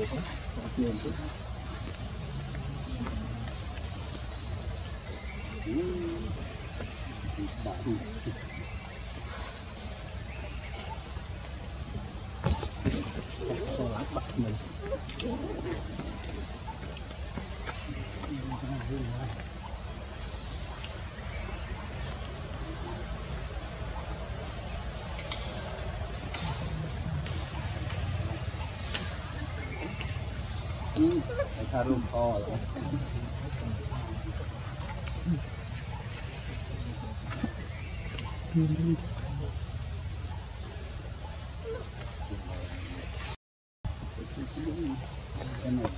Thank you. ហើយថារួមអល់ខ្ញុំ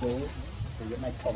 ចូលទៅយកដាច់ផង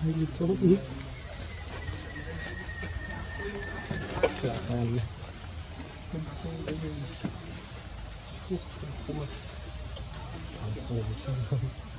هاي الطرق شغالة Thank you.